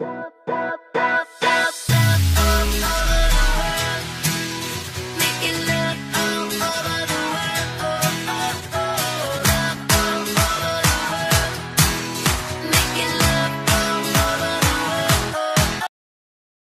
Bop, bop.